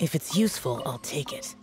If it's useful, I'll take it.